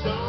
sun.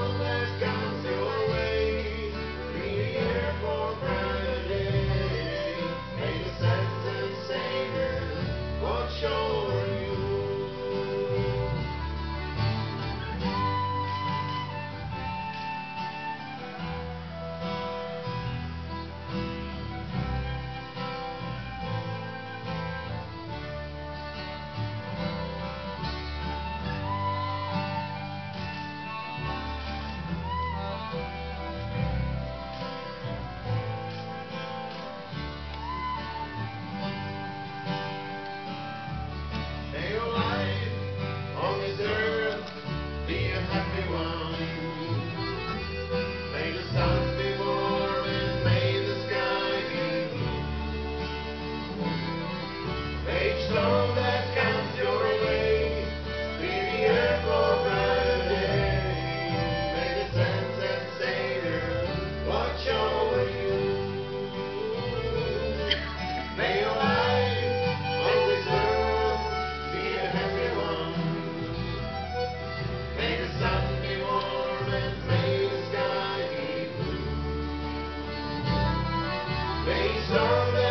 face of